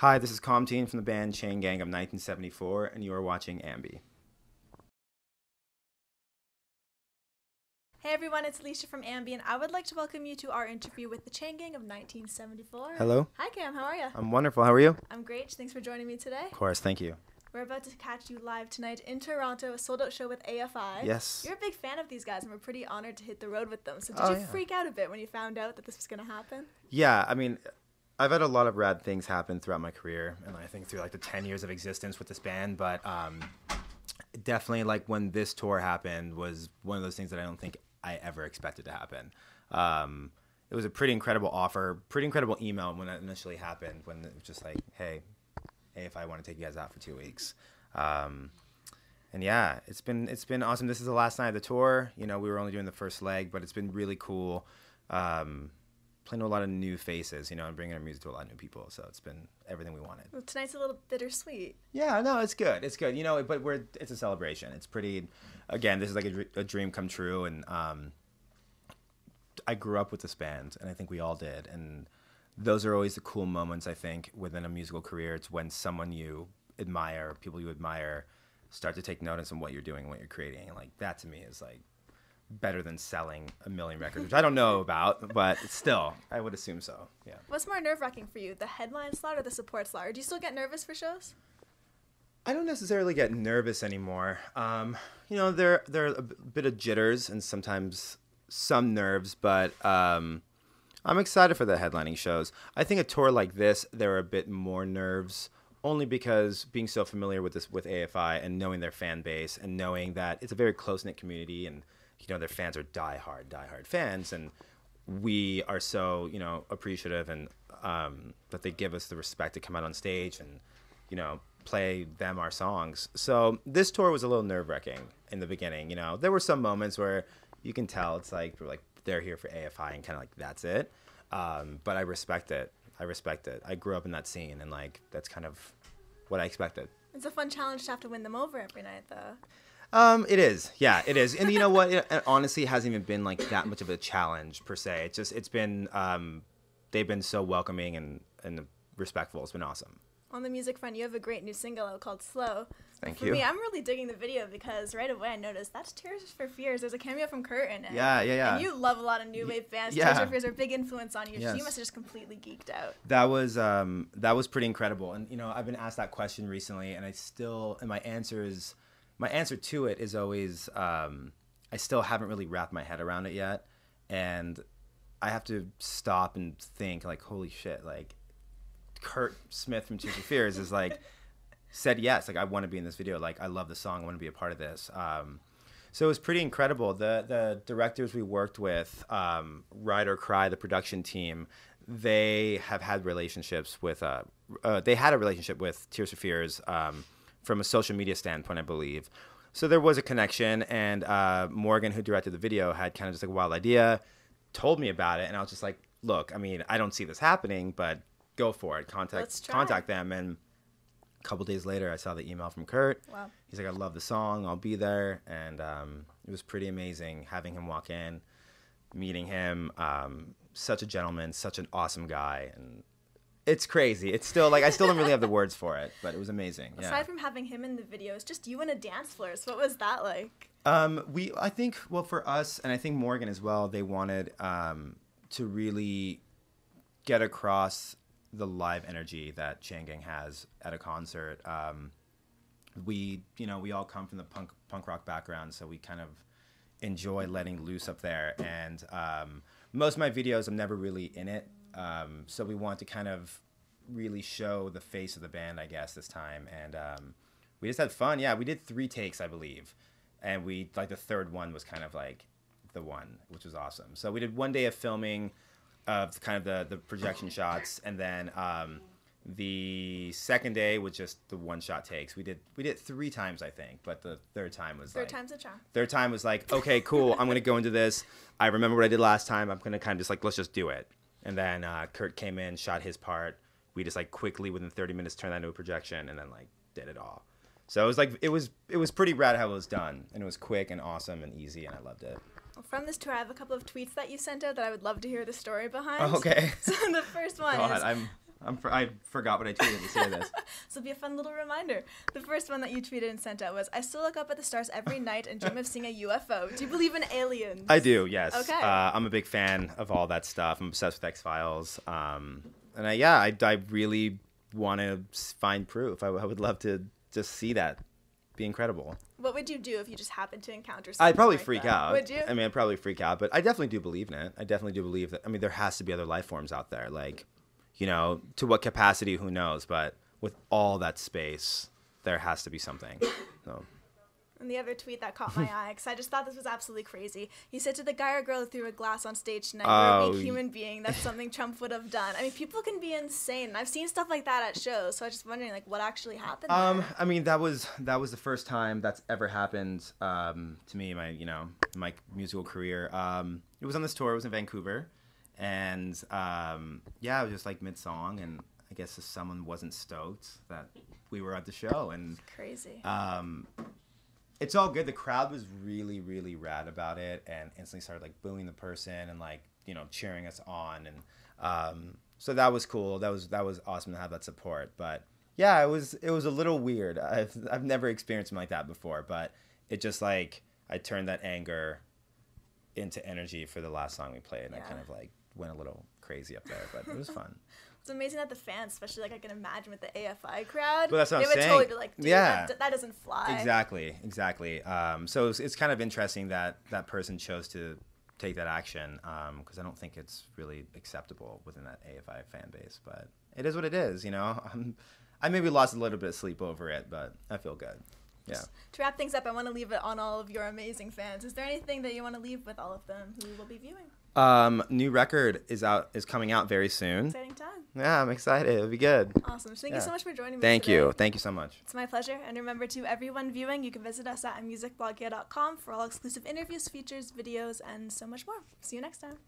Hi, this is Kamtin from the band Chain Gang of 1974, and you are watching AMBY. Hey everyone, it's Alicia from AMBY, and I would like to welcome you to our interview with the Chain Gang of 1974. Hello. Hi Cam, how are you? I'm wonderful. How are you? I'm great. Thanks for joining me today. Of course, thank you. We're about to catch you live tonight in Toronto, a sold out show with AFI. Yes. You're a big fan of these guys, and we're pretty honored to hit the road with them. So, did Oh, you yeah. freak out a bit when you found out that this was going to happen? Yeah, I mean, I've had a lot of rad things happen throughout my career, and I think through like the 10 years of existence with this band, but um, definitely like when this tour happened was one of those things that I don't think I ever expected to happen. Um, it was a pretty incredible offer, pretty incredible email when that initially happened, when it was just like, hey, hey, AFI want to take you guys out for two weeks. Um, and yeah, it's been it's been awesome. This is the last night of the tour. You know, we were only doing the first leg, but it's been really cool. Um, playing to a lot of new faces, you know, and bringing our music to a lot of new people. So it's been everything we wanted. Well, tonight's a little bittersweet. Yeah, no, it's good. It's good. You know, but we're it's a celebration. It's pretty. Again, this is like a, a dream come true, and um, I grew up with this band, and I think we all did, and those are always the cool moments. I think within a musical career, it's when someone you admire, people you admire, start to take notice on what you're doing, what you're creating, and like that to me is like better than selling a million records, which I don't know about, but still, I would assume so. Yeah. What's more nerve wracking for you, the headline slot or the support slot? Or do you still get nervous for shows? I don't necessarily get nervous anymore. Um, you know, there there are a bit of jitters and sometimes some nerves, but um, I'm excited for the headlining shows. I think a tour like this, there are a bit more nerves, only because being so familiar with this with AFI and knowing their fan base and knowing that it's a very close knit community and you know their fans are diehard, diehard fans, and we are so you know appreciative and um, that they give us the respect to come out on stage and you know play them our songs. So this tour was a little nerve wracking in the beginning. You know, there were some moments where you can tell it's like we're like they're here for AFI and kind of like that's it. Um, but I respect it. I respect it. I grew up in that scene and like that's kind of what I expected. It's a fun challenge to have to win them over every night, though. Um, it is. Yeah, it is. And you know what? It, it honestly hasn't even been like that much of a challenge per se. It's just it's been um, they've been so welcoming and and respectful. It's been awesome. On the music front, you have a great new single called Slow. Thank for you. me, I'm really digging the video because right away I noticed that's Tears for Fears. There's a cameo from Kurt in it. Yeah, yeah, yeah. And you love a lot of new wave bands. yeah. Tears for Fears are a big influence on you. So you must have just completely geeked out. That was um, that was pretty incredible. And you know, I've been asked that question recently, and I still and my answer is my answer to it is always um, I still haven't really wrapped my head around it yet, and I have to stop and think like, holy shit, like Kurt Smith from Tears for Fears is like said yes, like I want to be in this video, like I love the song, I want to be a part of this. Um, so it was pretty incredible. The the directors we worked with, um, Ride or Cry, the production team, they have had relationships with. Uh, uh, they had a relationship with Tears for Fears um, from a social media standpoint, I believe. So there was a connection, and uh, Morgan, who directed the video, had kind of just like a wild idea, told me about it, and I was just like, "Look, I mean, I don't see this happening, but go for it. Contact contact them." And a couple days later, I saw the email from Kurt. Wow. He's like, I love the song. I'll be there. And um, it was pretty amazing having him walk in, meeting him. Um, such a gentleman, such an awesome guy. And it's crazy. It's still like, I still don't really have the words for it, but it was amazing. Yeah. Aside from having him in the videos, just you and a dance floor. So what was that like? Um, we, I think, well, for us, and I think Morgan as well, they wanted um, to really get across the live energy that Chain Gang has at a concert. Um, we, you know, we all come from the punk punk rock background, so we kind of enjoy letting loose up there. And um, most of my videos, I'm never really in it, um, so we want to kind of really show the face of the band, I guess, this time. And um, we just had fun. Yeah, we did three takes, I believe, and we like the third one was kind of like the one, which was awesome. So we did one day of filming of kind of the the projection shots, and then um, the second day was just the one shot takes. We did we did three times, I think, but the third time was Third like time's a charm. third time was like, okay, cool. I'm gonna go into this. I remember what I did last time. I'm gonna kind of just like let's just do it. And then uh, Kurt came in, shot his part. We just like quickly within 30 minutes turned that into a projection, and then like did it all. So it was like it was it was pretty rad how it was done, and it was quick and awesome and easy, and I loved it. Well, from this tour, I have a couple of tweets that you sent out that I would love to hear the story behind. Oh, okay. So the first one God, is I'm I'm for, I forgot what I tweeted to say this. this will be a fun little reminder. The first one that you tweeted and sent out was I still look up at the stars every night and dream of seeing a UFO. Do you believe in aliens? I do, yes. Okay. Uh, I'm a big fan of all that stuff. I'm obsessed with X Files. Um, and I, yeah, I, I really want to find proof. I, I would love to just see that. Be incredible. What would you do if you just happened to encounter something? I'd probably like freak that? out. Would you? I mean, I'd probably freak out, but I definitely do believe in it. I definitely do believe that. I mean, there has to be other life forms out there. Like, you know, to what capacity, who knows? But with all that space, there has to be something. So. And the other tweet that caught my eye, because I just thought this was absolutely crazy. He said to the guy or girl who threw a glass on stage tonight, "You're a Oh, weak human being. That's something Trump would have done." I mean, people can be insane. I've seen stuff like that at shows, so I was just wondering, like, what actually happened. Um, there? I mean, that was that was the first time that's ever happened um, to me. in My you know my musical career. Um, it was on this tour. It was in Vancouver, and um, yeah, it was just like mid song, and I guess if someone wasn't stoked that we were at the show, and Crazy. um, it's all good. The crowd was really, really rad about it, and instantly started like booing the person and like you know cheering us on, and um, so that was cool. That was that was awesome to have that support. But yeah, it was it was a little weird. I've I've never experienced something like that before, but it just like I turned that anger into energy for the last song we played, and I kind of like went a little crazy up there, but it was fun. It's amazing that the fans, especially like I can imagine with the AFI crowd, Well, that's what they I'm would saying. totally be like, Dude, Yeah. that, that doesn't fly. Exactly, exactly. Um, so it's, it's kind of interesting that that person chose to take that action because I don't think it's really acceptable within that AFI fan base. But it is what it is, you know. I'm, I maybe lost a little bit of sleep over it, but I feel good. Yeah. To wrap things up, I want to leave it on all of your amazing fans. Is there anything that you want to leave with all of them who will be viewing? Um, new record is out is coming out very soon. Exciting time. Yeah, I'm excited. It'll be good. Awesome. Thank Yeah. you so much for joining me. Thank today. you. Thank you so much. It's my pleasure. And remember to everyone viewing, you can visit us at musicblogger.com for all exclusive interviews, features, videos, and so much more. See you next time.